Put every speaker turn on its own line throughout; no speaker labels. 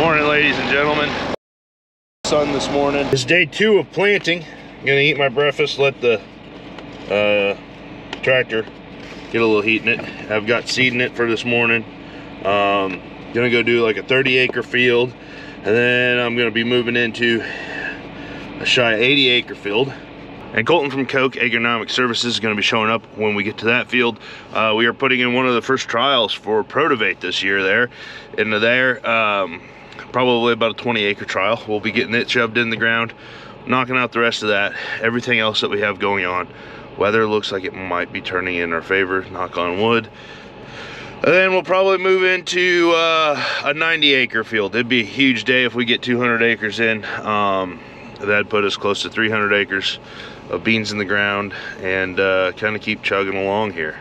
Morning, ladies and gentlemen. Sun this morning. It's day two of planting. I'm gonna eat my breakfast, let the uh, tractor get a little heat in it. I've got seed in it for this morning. Um, gonna go do like a 30 acre field and then I'm gonna be moving into a shy 80 acre field. And Kolton from Koch Agronomic Services is going to be showing up when we get to that field. Uh, we are putting in one of the first trials for Protivate this year there. Into there, um, probably about a 20 acre trial. We'll be getting it shoved in the ground, knocking out the rest of that. Everything else that we have going on. Weather looks like it might be turning in our favor, knock on wood. And then we'll probably move into uh, a 90 acre field. It'd be a huge day if we get 200 acres in. Um, that'd put us close to 300 acres of beans in the ground and uh, kind of keep chugging along here.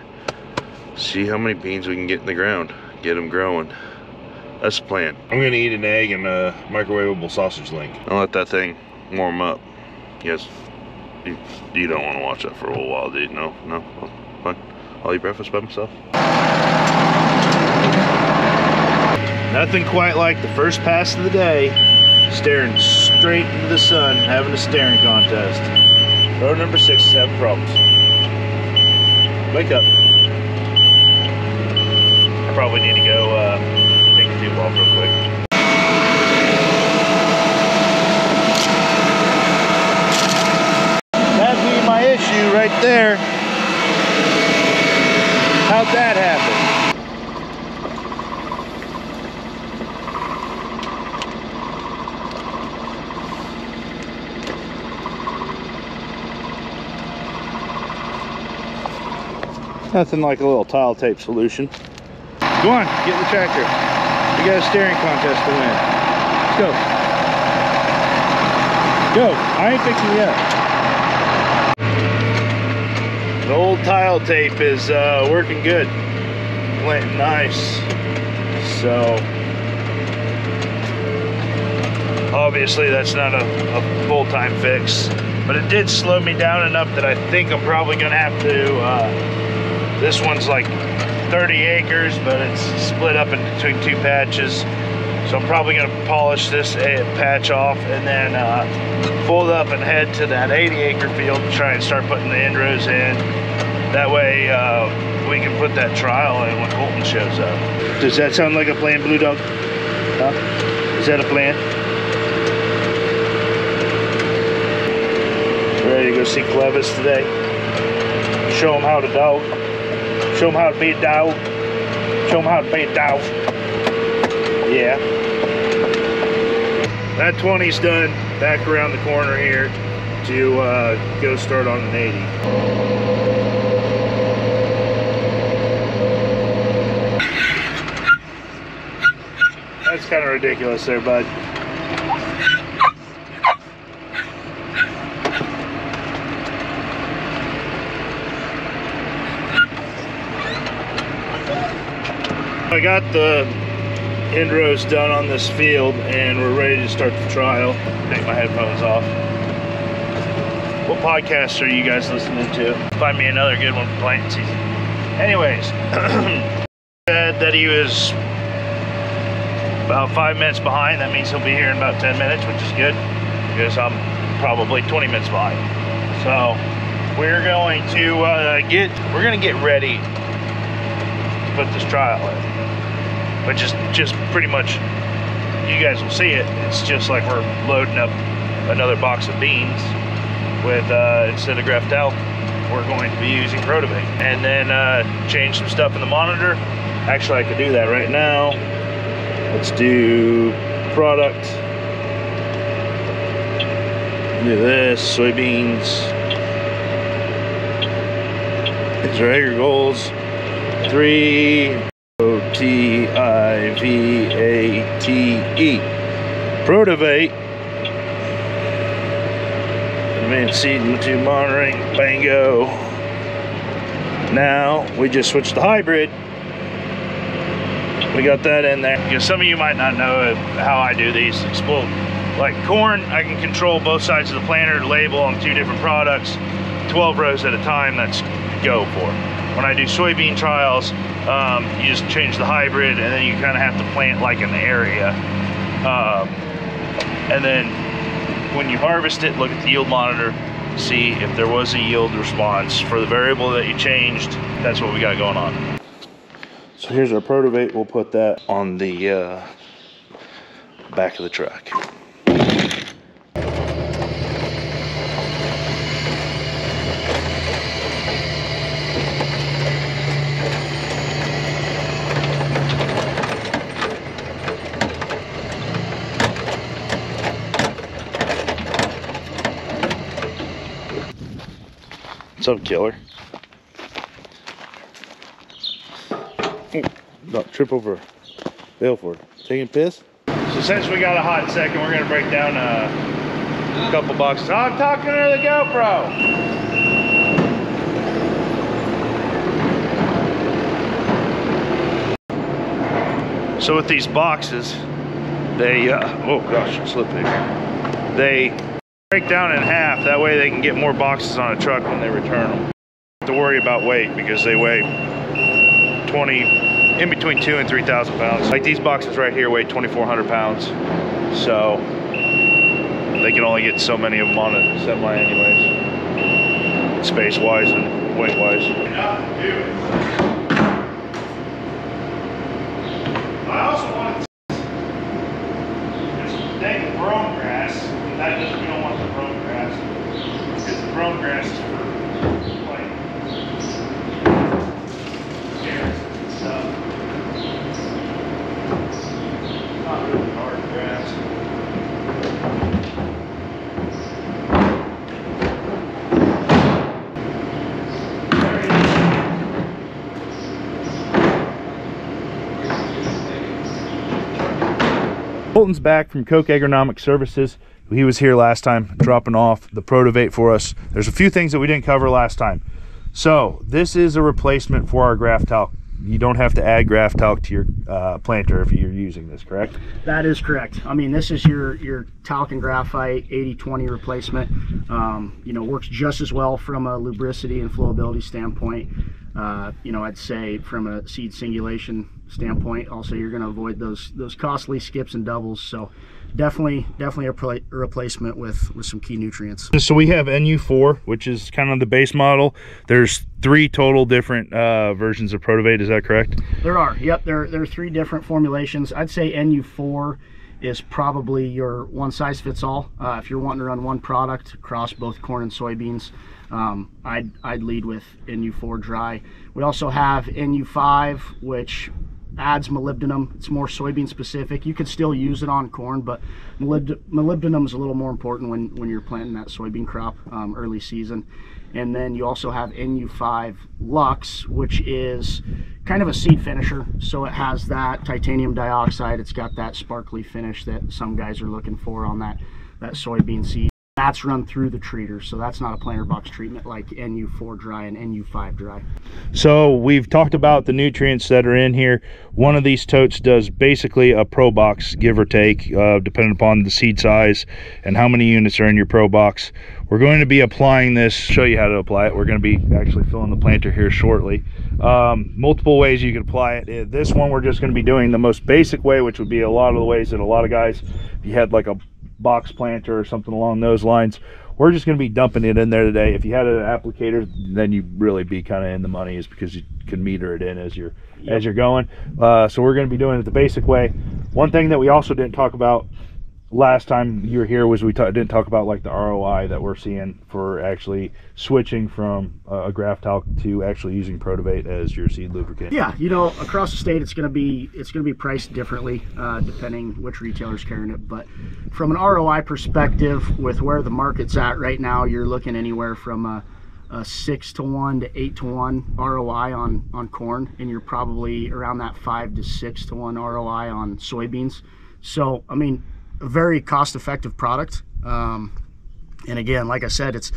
See how many beans we can get in the ground, get them growing. That's the plan. I'm gonna eat an egg and a microwavable sausage link. I'll let that thing warm up. Yes, you, you don't want to watch that for a little while, dude. No, no, fine. I'll eat breakfast by myself. Nothing quite like the first pass of the day, staring straight into the sun, having a staring contest. Road number six is having problems. Wake up. I probably need to go uh, take the tube off real quick. That'd be my issue right there. How'd that happen? Nothing like a little tile tape solution. Go on, get in the tractor. We got a steering contest to win. Let's go. Go. I ain't picking you up. The old tile tape is uh, working good. Went nice. So obviously that's not a, a full-time fix, but it did slow me down enough that I think I'm probably gonna have to. Uh, this one's like 30 acres, but it's split up in between two patches. So I'm probably gonna polish this patch off and then uh, fold up and head to that 80 acre field to try and start putting the end rows in. That way uh, we can put that trial in when Kolton shows up. Does that sound like a plan, Blue Dog? Huh? Is that a plan? Ready to go see Clevis today? Show him how to dog. Show him how to be a. Show him how to be a. Yeah. That 20's done. Back around the corner here to uh, go start on an 80. That's kind of ridiculous there, bud. I got the end rows done on this field and we're ready to start the trial. Take my headphones off. What podcasts are you guys listening to? Find me another good one for planting season. Anyways, said that he was about five minutes behind. That means he'll be here in about 10 minutes, which is good because I'm probably 20 minutes behind. So we're going to uh, get, we're going to get ready to put this trial in but just just pretty much you guys will see it. It's just like we're loading up another box of beans with uh, instead of Graftal we're going to be using Protivate and then uh, change some stuff in the monitor. Actually I could do that right now. Let's do product. Do this soybeans. These are acre goals three O-T-I-V-A-T-E. Protivate. Advanced seed tube monitoring. Bango. Now, we just switched to hybrid. We got that in there. Because some of you might not know how I do these. Like corn, I can control both sides of the planter, to label on two different products. 12 rows at a time, that's go for. when I do soybean trials, um, you just change the hybrid and then you kind of have to plant like an area. Um, and then when you harvest it, look at the yield monitor, see if there was a yield response for the variable that you changed. That's what we got going on. So here's our Protivate. We'll put that on the uh, back of the truck. What's up, killer? Not trip over Baleford. Taking piss? So since we got a hot second, we're gonna break down uh, a couple boxes. I'm talking to the GoPro. So with these boxes, they, uh, oh gosh, slipping. They break down in half. That way they can get more boxes on a truck when they return them. Have to worry about weight because they weigh 20, in between two and 3,000 pounds. Like these boxes right here weigh 2,400 pounds. So they can only get so many of them on a semi anyways. Space-wise and weight-wise. I also wanted there's dang brome grass. and That doesn't, we don't want the brome grass. Because the brome grass is for like carrots and stuff. Not really hard grass. There it is. Kolton's back from Koch Agronomic Services. He was here last time dropping off the Protivate for us. There's a few things that we didn't cover last time. So this is a replacement for our graft talc. You don't have to add graft talc to your uh, planter if you're using this, correct?
That is correct. I mean, this is your your talc and graphite 80-20 replacement. Um, you know, works just as well from a lubricity and flowability standpoint. Uh, you know, I'd say from a seed singulation standpoint, also you're going to avoid those those costly skips and doubles. So, definitely definitely a, a replacement with with some key nutrients.
So we have NU4, which is kind of the base model. There's three total different uh, versions of Protivate. Is that correct?
There are. Yep, there there are three different formulations. I'd say NU4 is probably your one size fits all. Uh, if you're wanting to run one product across both corn and soybeans, um, I'd I'd lead with NU4 dry. We also have NU5, which adds molybdenum. It's more soybean specific. You could still use it on corn, but molybdenum is a little more important when, when you're planting that soybean crop um, early season. And then you also have NU5 Lux, which is kind of a seed finisher. So it has that titanium dioxide. It's got that sparkly finish that some guys are looking for on that, that soybean seed. That's run through the treater, so that's not a planter box treatment like NU4 dry and NU5 dry.
So we've talked about the nutrients that are in here. One of these totes does basically a pro box, give or take, uh, depending upon the seed size and how many units are in your pro box. We're going to be applying this, show you how to apply it. We're going to be actually filling the planter here shortly. Um, multiple ways you can apply it. This one we're just going to be doing the most basic way, which would be a lot of the ways that a lot of guys, if you had like a box planter or something along those lines, we're just going to be dumping it in there today. If you had an applicator, then you'd really be kind of in the money, is because you can meter it in as you're as you're going. Uh, so we're going to be doing it the basic way. One thing that we also didn't talk about last time you were here was we didn't talk about like the ROI that we're seeing for actually switching from uh, a graft talc to actually using Protivate as your seed lubricant.
Yeah, you know, across the state, it's going to be it's going to be priced differently uh, depending which retailer's carrying it. But from an ROI perspective, with where the market's at right now, you're looking anywhere from a, a six to one to eight to one ROI on on corn, and you're probably around that five to six to one ROI on soybeans. So, I mean, a very cost-effective product. Um, and again, like I said, it's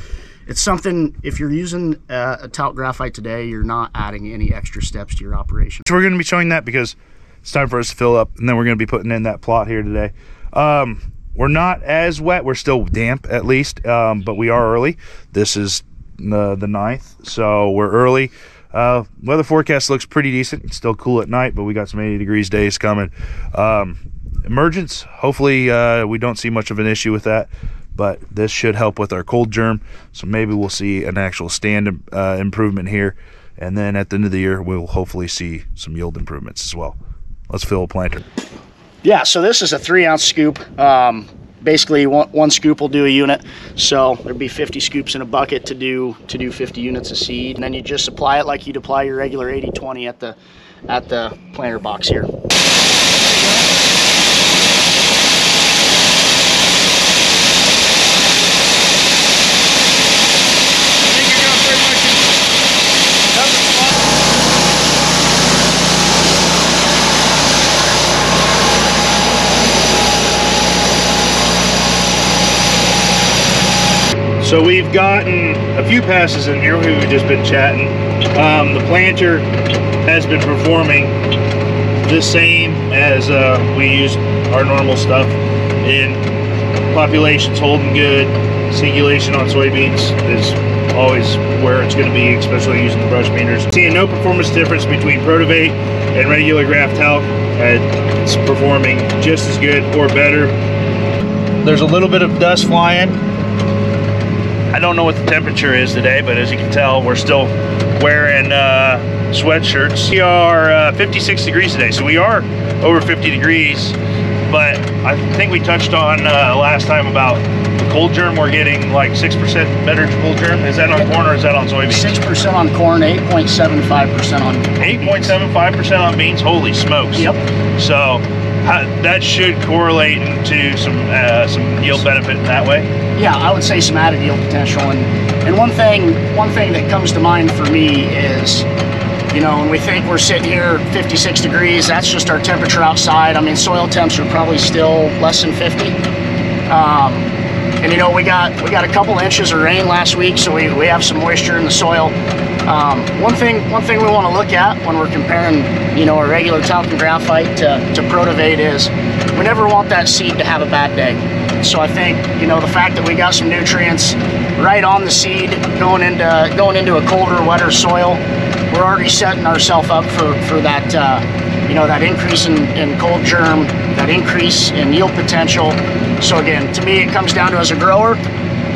it's something. If you're using a talc graphite today, you're not adding any extra steps to your operation.
So we're going to be showing that because it's time for us to fill up, and then we're going to be putting in that plot here today. Um, we're not as wet. We're still damp at least, um, but we are early. This is the the ninth, so we're early. Uh, weather forecast looks pretty decent. It's still cool at night, but we got some 80 degrees days coming. Um, emergence, hopefully uh, we don't see much of an issue with that, but this should help with our cold germ. So maybe we'll see an actual stand uh, improvement here. And then at the end of the year, we'll hopefully see some yield improvements as well. Let's fill a planter.
Yeah, so this is a three ounce scoop. Um, basically one, one scoop will do a unit so there'd be 50 scoops in a bucket to do to do 50 units of seed and then you just apply it like you'd apply your regular 80 20 at the at the planter box here
So we've gotten a few passes in here. We've just been chatting. Um, the planter has been performing the same as uh, we use our normal stuff. In populations holding good. Singulation on soybeans is always where it's going to be, especially using the brush meters. Seeing no performance difference between Protivate and regular Graft Talc. It's performing just as good or better. There's a little bit of dust flying I don't know what the temperature is today, but as you can tell, we're still wearing uh, sweatshirts. We are uh, 56 degrees today, so we are over 50 degrees. But I think we touched on uh, last time about the cold germ. We're getting like 6% better cold germ. Is that on corn or is that on soybeans?
6% on corn, 8.75% on
8.75% on beans? Holy smokes.
Yep.
So that should correlate into some uh, some yield benefit in that way.
Yeah, I would say some added yield potential, and and one thing one thing that comes to mind for me is, you know, when we think we're sitting here 56 degrees, that's just our temperature outside. I mean, soil temps are probably still less than 50. Um, and you know, we got we got a couple inches of rain last week, so we, we have some moisture in the soil. Um, one thing one thing we want to look at when we're comparing, you know, a regular talcum graphite to, to Protivate is we never want that seed to have a bad day. So I think, you know, the fact that we got some nutrients right on the seed going into going into a colder, wetter soil, we're already setting ourselves up for, for that, uh, you know, that increase in, in cold germ, that increase in yield potential. So again, to me, it comes down to as a grower,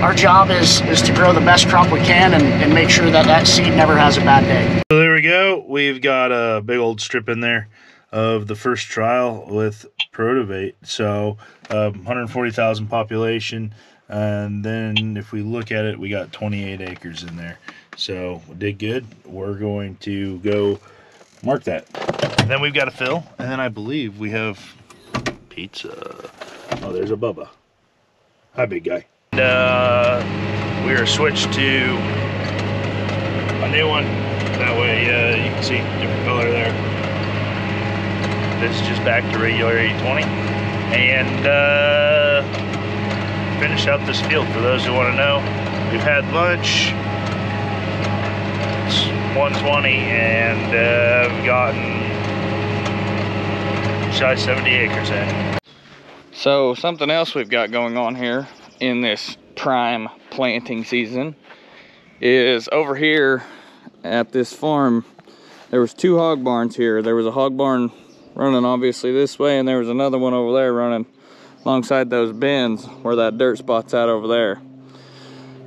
our job is is to grow the best crop we can and, and make sure that that seed never has a bad day.
So there we go. We've got a big old strip in there of the first trial with Protivate. So um, 140,000 population. And then if we look at it, we got 28 acres in there. So did good. We're going to go mark that. And then we've got a fill. And then I believe we have pizza. Oh, there's a Bubba. Hi, big guy. And, uh, we are switched to a new one. That way uh, you can see different color there. This is just back to regular 820. And uh, finish out this field for those who want to know. We've had lunch. It's 120 and uh, we've gotten shy 70 acres in.
So something else we've got going on here in this prime planting season is over here at this farm. There was two hog barns here. There was a hog barn running obviously this way and there was another one over there running alongside those bins where that dirt spot's at over there.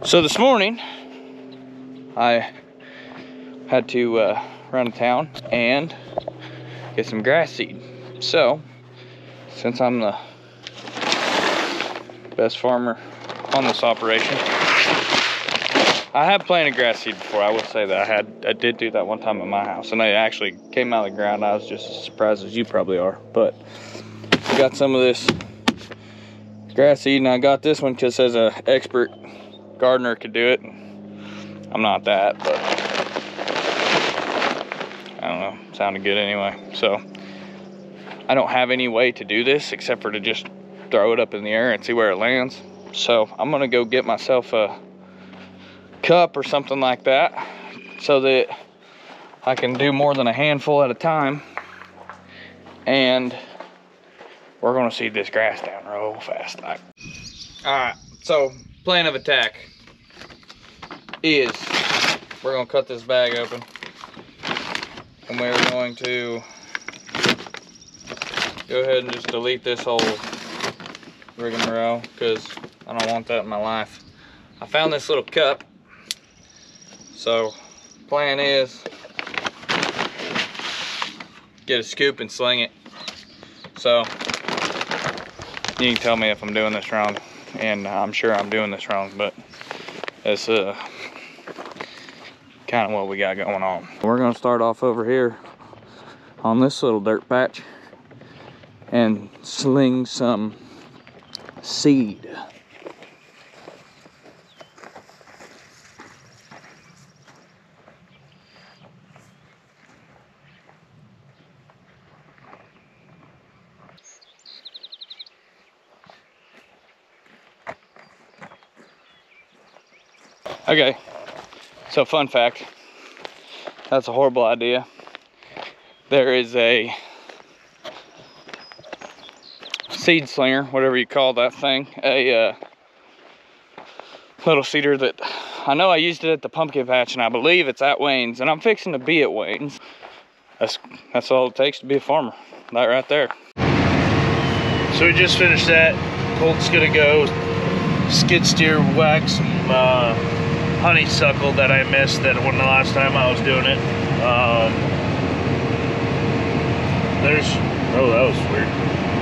So this morning I had to uh, run to town and get some grass seed. So since I'm the best farmer on this operation. I have planted grass seed before. I will say that I had I did do that one time at my house, and it actually came out of the ground. I was just as surprised as you probably are. But I got some of this grass seed, and I got this one because as an expert gardener could do it. I'm not that, but I don't know. Sounded good anyway. So I don't have any way to do this except for to just throw it up in the air and see where it lands. So I'm gonna go get myself a cup or something like that so that I can do more than a handful at a time. And we're gonna seed this grass down real fast. All right, so plan of attack is we're gonna cut this bag open. and we're going to go ahead and just delete this whole rigmarole because I don't want that in my life. I found this little cup. So plan is get a scoop and sling it. So you can tell me if I'm doing this wrong and I'm sure I'm doing this wrong, but it's uh, kind of what we got going on. We're gonna start off over here on this little dirt patch and sling some seed. Okay, so fun fact, that's a horrible idea. There is a seed slinger, whatever you call that thing, a uh, little seeder that I know I used it at the pumpkin patch and I believe it's at Wayne's and I'm fixing to be at Wayne's. That's, that's all it takes to be a farmer, that right there.
So we just finished that. Colt's gonna go skid steer whack some uh, honeysuckle that I missed that when the last time I was doing it. Um, there's, oh that was weird.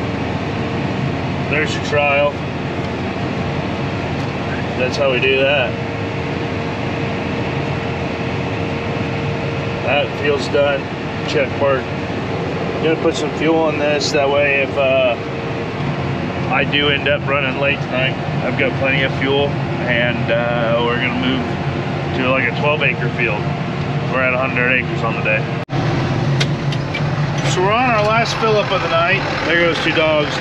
There's your trial. That's how we do that. That feels done. Check mark. Gonna put some fuel in this. That way, if uh, I do end up running late tonight, I've got plenty of fuel, and uh, we're gonna move to like a 12 acre field. We're at 100 acres on the day. So we're on our last fill up of the night. There goes two dogs.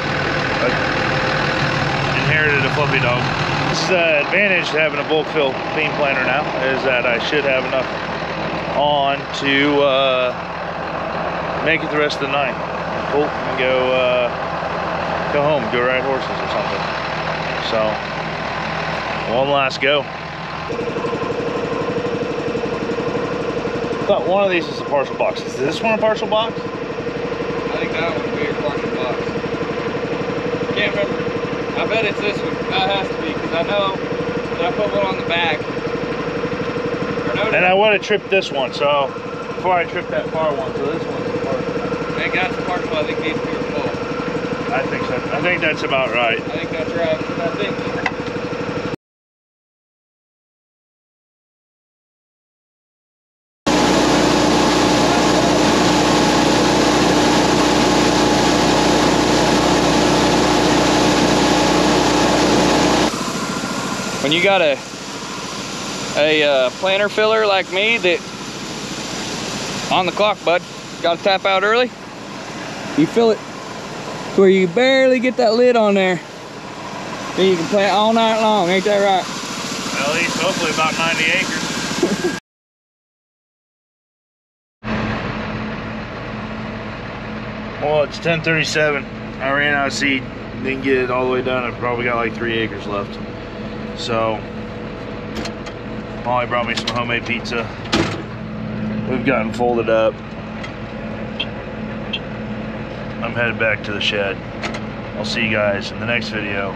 Inherited a fluffy dog. This is the advantage to having a bulk fill bean planter now, is that I should have enough on to uh, make it the rest of the night. And go uh, go home, go ride horses or something. So, one last go. Thought one of these is a partial box. Is this one a partial box?
I think that would be a partial box. Can't remember. I bet it's this one. That has to be because I know that I put one on the back. No,
And I want to trip this one, so before I trip that far one, so this one's partial.
I think that's a partial. I think these two are full.
I think so. I think that's about right.
I think that's right. I think. When you got a a uh, planter filler like me that on the clock, bud, got to tap out early. You fill it to where you barely get that lid on there. Then you can plant all night long, ain't that right?
At least hopefully about 90 acres. well, it's 1037. I ran out of seed. Didn't get it all the way done. I probably got like three acres left. So, Molly brought me some homemade pizza. We've gotten folded up. I'm headed back to the shed. I'll see you guys in the next video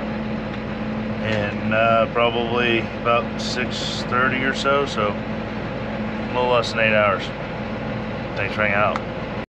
in uh, probably about 6.30 or so, so a little less than eight hours. Thanks for hanging out.